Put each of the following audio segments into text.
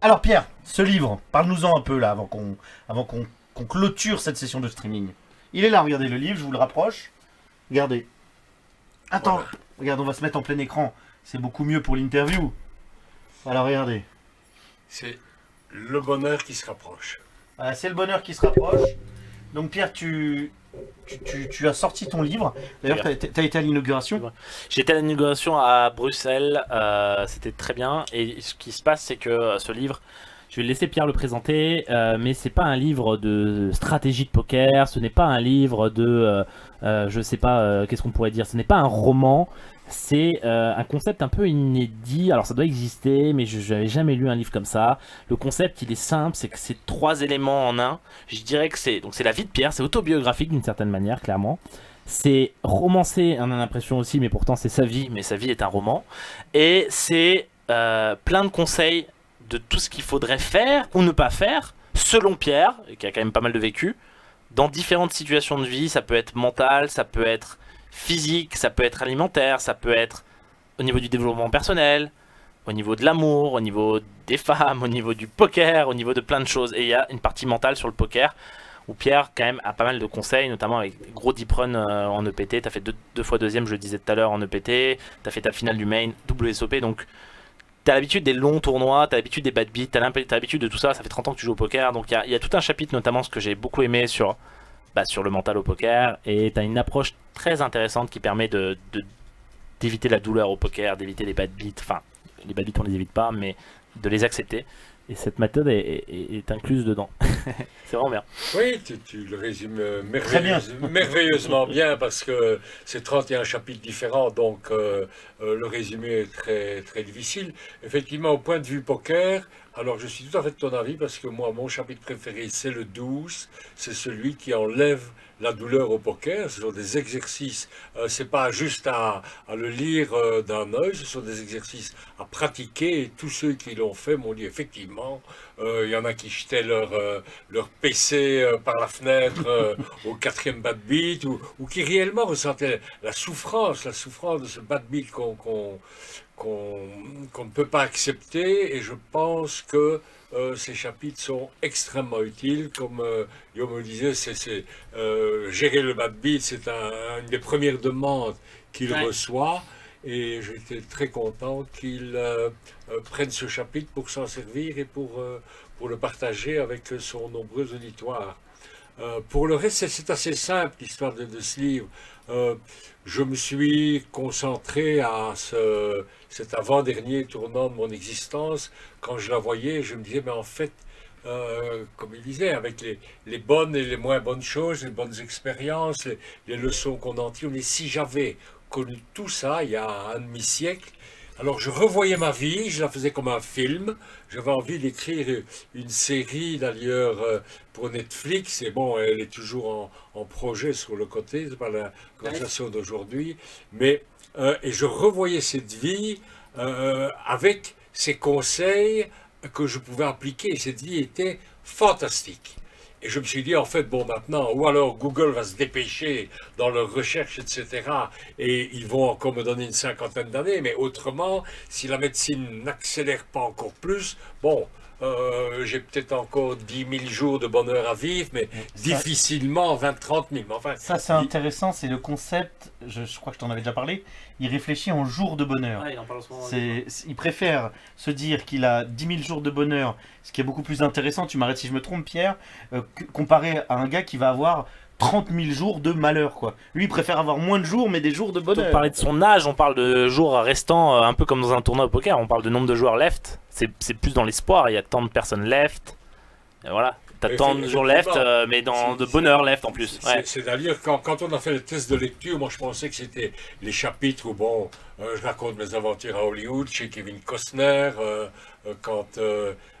Alors Pierre, ce livre, parle-nous-en un peu là avant qu'on avant qu'on qu'on clôture cette session de streaming. Il est là, regardez le livre, je vous le rapproche. Regardez. Attends, regarde, on va se mettre en plein écran. C'est beaucoup mieux pour l'interview. Alors regardez. C'est le bonheur qui se rapproche. Voilà, c'est le bonheur qui se rapproche. Donc Pierre, tu, tu, tu- tu as sorti ton livre. D'ailleurs, tu as, été à l'inauguration. J'étais à l'inauguration à Bruxelles, euh, c'était très bien. Et ce qui se passe, c'est que euh, ce livre, je vais laisser Pierre le présenter, euh, mais c'est pas un livre de stratégie de poker, ce n'est pas un livre de, euh, euh, je sais pas, euh, qu'est-ce qu'on pourrait dire, ce n'est pas un roman. C'est euh, un concept un peu inédit. Alors ça doit exister, mais je n'avais jamais lu un livre comme ça. Le concept, il est simple, c'est que c'est trois éléments en un. Je dirais que c'est donc c'est la vie de Pierre, c'est autobiographique d'une certaine manière, clairement. C'est romancé, on a l'impression aussi, mais pourtant c'est sa vie, mais sa vie est un roman. Et c'est euh, plein de conseils de tout ce qu'il faudrait faire ou ne pas faire, selon Pierre, qui a quand même pas mal de vécu, dans différentes situations de vie. Ça peut être mental, ça peut être physique, ça peut être alimentaire, ça peut être au niveau du développement personnel, au niveau de l'amour, au niveau des femmes, au niveau du poker, au niveau de plein de choses. Et il y a une partie mentale sur le poker où Pierre quand même a pas mal de conseils, notamment avec gros deep run euh, en EPT. T'as fait deux, deux fois deuxième, je le disais tout à l'heure, en EPT. T'as fait ta finale du main, WSOP, donc t'as l'habitude des longs tournois, t'as l'habitude des bad beats, t'as l'habitude de tout ça. Ça fait 30 ans que tu joues au poker, donc il y a, tout un chapitre, notamment ce que j'ai beaucoup aimé sur, bah, sur le mental au poker. Et t'as une approche très intéressante qui permet de- d'éviter la douleur au poker, d'éviter les bad beats. Enfin, les bad beats on les évite pas, mais de les accepter. Et cette méthode est, est- est incluse dedans. c'est vraiment bien. Oui, tu, tu le résumes euh, Très bien. merveilleuse- merveilleusement bien parce que c'est 31 chapitres différents, donc euh, euh, le résumé est très, très difficile. Effectivement, au point de vue poker, alors je suis tout à fait de ton avis parce que moi, mon chapitre préféré, c'est le 12, c'est celui qui enlève la douleur au poker. Ce sont des exercices, euh, c'est pas juste à, le lire euh, d'un œil, ce sont des exercices à pratiquer. Et tous ceux qui l'ont fait m'ont dit effectivement, euh, il y en a qui jetaient leur, PC par la fenêtre au quatrième bad beat ou, qui réellement ressentaient la souffrance, la souffrance de ce bad beat qu'on- qu'on ne peut pas accepter et je pense que euh, ces chapitres sont extrêmement utiles. Comme euh, Yo me le disait, c'est, euh, gérer le bad beat, c'est un- une des premières demandes qu'il Ouais. reçoit. Et j'étais très content qu'il euh, prenne ce chapitre pour s'en servir et pour, pour le partager avec son nombreux auditoire. Euh, pour le reste, c'est- assez simple l'histoire de, de ce livre. Euh, je me suis concentré à ce, cet avant-dernier tournant de mon existence. Quand je la voyais, je me disais, mais en fait, euh, comme il disait, avec les, les bonnes et les moins bonnes choses, les bonnes expériences, les, les leçons qu'on en tire, mais si j'avais connu tout ça il y a un demi-siècle, alors je revoyais ma vie, je la faisais comme un film, j'avais envie d'écrire une série d'ailleurs euh, pour Netflix, et bon, elle est toujours en, projet sur le côté, c'est pas la conversation d'aujourd'hui, mais, euh, et je revoyais cette vie euh, avec ces conseils que je pouvais appliquer, et cette vie était fantastique. Et je me suis dit, en fait, bon, maintenant, ou alors Google va se dépêcher dans leurs recherches, etc., et ils vont encore me donner une cinquantaine d'années, mais autrement, si la médecine n'accélère pas encore plus, bon, euh, j'ai peut-être encore 10 000 jours de bonheur à vivre, mais difficilement 20-30 000. Mais enfin, Ça, c'est intéressant, c'est le concept, je, je crois que je t'en avais déjà parlé, il réfléchit en jours de bonheur. il en parle en ce moment. C'est, c'est- il préfère se dire qu'il a 10 000 jours de bonheur, ce qui est beaucoup plus intéressant, tu m'arrêtes si je me trompe Pierre, euh, comparé à un gars qui va avoir 30 000 jours de malheur. quoi. Lui, il préfère avoir moins de jours, mais des jours de bonheur. parler de son âge, on parle de jours restants, euh, un peu comme dans un tournoi au poker, on parle de nombre de joueurs left. C'est c'est plus dans l'espoir, il y a tant de personnes left. Et voilà, t'as tant de jours left, euh, mais dans de bonheur left en plus. Ouais. C'est-à-dire, quand, quand on a fait le test de lecture, moi je pensais que c'était les chapitres où, bon, euh, je raconte mes aventures à Hollywood, chez Kevin Costner, euh, quand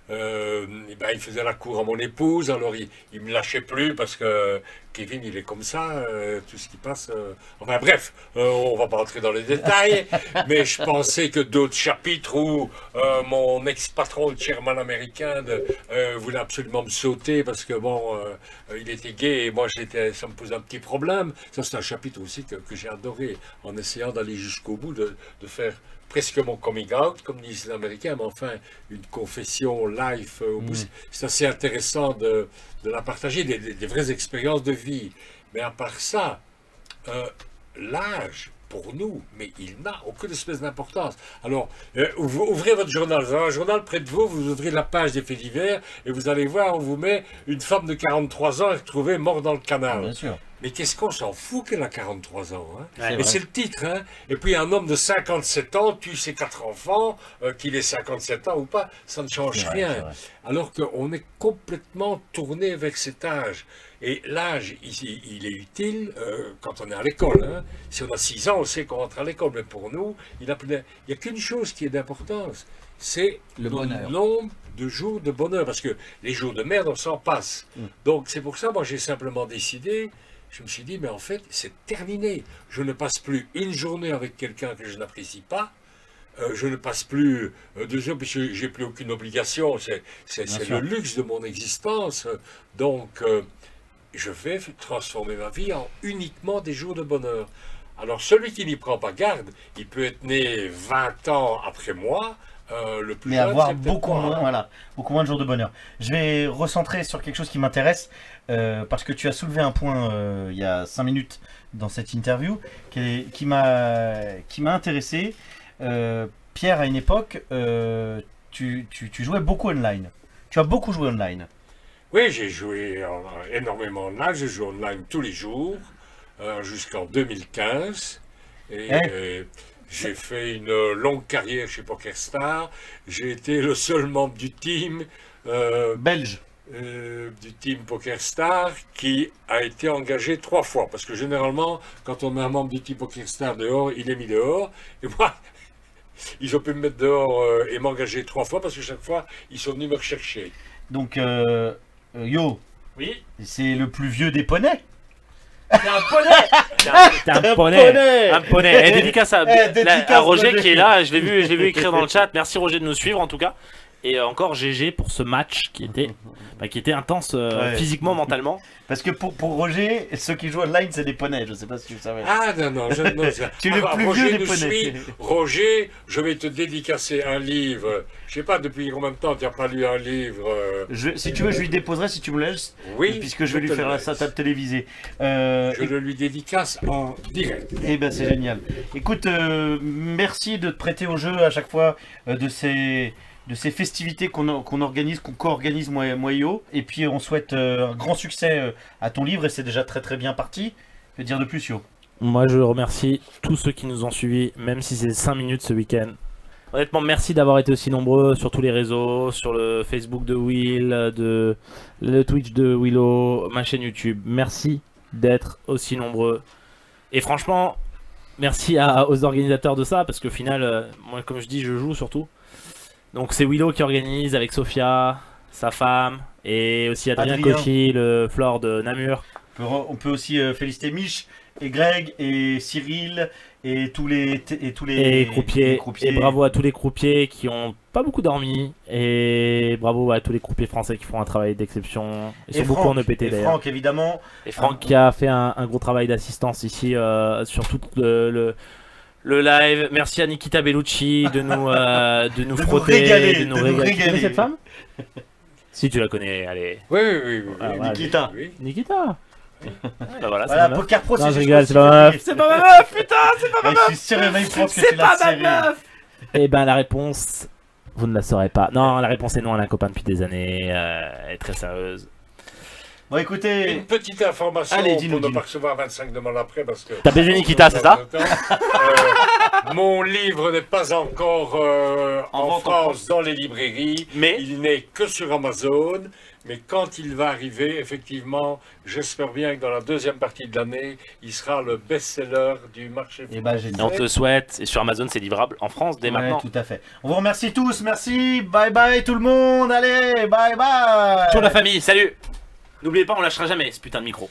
eh ben, il faisait la cour à mon épouse, alors il, il me lâchait plus parce que Kevin, il est comme ça, euh, tout ce qui passe. euh, Enfin bref, euh, on va pas entrer dans les détails, mais je pensais que d'autres chapitres où euh, mon ex-patron, le chairman américain, de, voulait absolument me sauter parce que bon, il était gay et moi j'étais, ça me posait un petit problème. Ça c'est un chapitre aussi que, que j'ai adoré en essayant d'aller jusqu'au bout de, faire presque mon coming out, comme disent les Américains, mais enfin, une confession live, au bout. Mm. c'est assez intéressant de, de la partager, des, des- des vraies expériences de vie. Mais à part ça, euh, l'âge, pour nous, mais il n'a aucune espèce d'importance. Alors, euh, ouv- ouvrez votre journal. Vous avez un journal près de vous, vous ouvrez la page des faits divers, et vous allez voir, on vous met une femme de 43 ans retrouvée morte dans le canal. Bien sûr. Mais qu'est-ce qu'on s'en fout qu'elle a 43 ans hein Ouais, Et vrai. c'est le titre. Hein et puis un homme de 57 ans tue ses quatre enfants, euh, qu'il ait 57 ans ou pas, ça ne change rien. Alors qu'on est complètement tourné vers cet âge. Et l'âge, il, il est utile euh, quand on est à l'école. hein. Si on a 6 ans, on sait qu'on rentre à l'école. Mais pour nous, il n'y a, qu'une chose qui est d'importance. C'est Le nombre de jours de bonheur. Parce que les jours de merde, on s'en passe. Mm. Donc c'est pour ça, moi, j'ai simplement décidé je me suis dit, mais en fait, c'est terminé. Je ne passe plus une journée avec quelqu'un que je n'apprécie pas. Euh, je ne passe plus euh, deux heures puisque j'ai plus aucune obligation. C'est, le luxe de mon existence. Donc, euh, je vais transformer ma vie en uniquement des jours de bonheur. Alors, celui qui n'y prend pas garde, il peut être né 20 ans après moi. Euh, le plus mais jeune, avoir beaucoup moi, moins, hein. voilà, beaucoup moins de jours de bonheur. Je vais recentrer sur quelque chose qui m'intéresse euh, parce que tu as soulevé un point euh, il y a 5 minutes dans cette interview qui, qui m'a intéressé. Pierre, à une époque, tu, tu- tu jouais beaucoup online. Tu as beaucoup joué online. Oui, j'ai joué en- énormément online. J'ai joué online tous les jours jusqu'en 2015. Et Eh. Euh, j'ai fait une longue carrière chez PokerStar. J'ai été le seul membre du team, euh, Belge. euh, du team PokerStar qui a été engagé trois fois. Parce que généralement, quand on met un membre du team PokerStar dehors, il est mis dehors. Et moi, ils ont pu me mettre dehors euh, et m'engager trois fois parce que chaque fois, ils sont venus me rechercher. Donc, euh, euh, yo, Oui, c'est le plus vieux des poneys. T'es un poney T'es un, poney Un poney Et dédicace à, Eh, la- dédicace, à Roger Roger. qui est là, je l'ai vu, je l'ai vu écrire dans le chat. Merci Roger de nous suivre en tout cas. Et euh, encore GG pour ce match qui était, bah, qui était intense euh, Ouais. physiquement, mentalement. Parce que pour, pour Roger, ceux qui jouent online, c'est des poneys. Je sais pas si tu le savais. Ah non, non, je non, c'est- Tu es le Ah, plus Roger vieux des poneys. Roger, je vais te dédicacer un livre. Je sais pas depuis combien de temps tu n'as pas lu un livre. euh, Je- si tu veux, je lui déposerai si tu me laisses, Oui, puisque je vais lui faire laisse. sa table télévisée. Euh, Je le lui dédicace en direct. Eh ben c'est génial. Écoute, euh, merci de te prêter au jeu à chaque fois euh, de ces de ces festivités qu'on or- qu'on organise, qu'on co-organise moi, moi et Yo. Et puis on souhaite euh, un grand succès euh, à ton livre et c'est déjà très très bien parti. Que dire de plus Yo? Moi, je remercie tous ceux qui nous ont suivis, même si c'est 5 minutes ce week-end. Honnêtement, merci d'avoir été aussi nombreux sur tous les réseaux, sur le Facebook de Will, de le Twitch de Willow, ma chaîne YouTube. Merci d'être aussi nombreux. Et franchement, merci aux organisateurs de ça, parce qu'au final, euh, moi, comme je dis, je joue surtout. Donc c'est Willow qui organise avec Sophia, sa femme, et aussi Adrien, Adrien. Cauchy, le floor de Namur. On peut, aussi euh, féliciter Mich et Greg et Cyril et tous les et tous les, et croupiers, les croupiers. et bravo à tous les croupiers qui ont pas beaucoup dormi et bravo à tous les croupiers français qui font un travail d'exception ils Et sont beaucoup en EPT et d'ailleurs Franck évidemment. et Franck qui a fait un, un gros travail d'assistance ici euh, sur tout le, le le live merci à Nikita Bellucci de nous euh, de nous De nous frotter régaler, de nous de régaler. Cette femme? Si tu la connais allez Oui, oui, oui. oui, Ah. Nikita. oui. Nikita Ah, bah voilà, ma meuf. Poker Pro, c'est rigole pas ma meuf c'est pas ma meuf putain c'est pas Je suis sûr Franck que C'est pas ma meuf Eh ben la réponse, vous ne la saurez pas. Non, la réponse est non, elle a un copain depuis des années, euh, elle est très sérieuse. Bon écoutez, Une petite information Allez, dis-nous, pour ne dis-nous. pas recevoir 25 demandes après parce que. T'as baisé Nikita, c'est ça Euh, Mon livre n'est pas encore euh, En France dans les librairies. Mais Il n'est que sur Amazon. Mais quand il va arriver, effectivement, j'espère bien que dans la deuxième partie de l'année, il sera le best-seller du marché eh ben on génial. te le souhaite, et sur Amazon c'est livrable en France dès Ouais, maintenant. tout à fait. On vous remercie tous, merci, bye bye tout le monde, allez, bye bye. Ciao la famille, salut N'oubliez pas, on lâchera jamais ce putain de micro.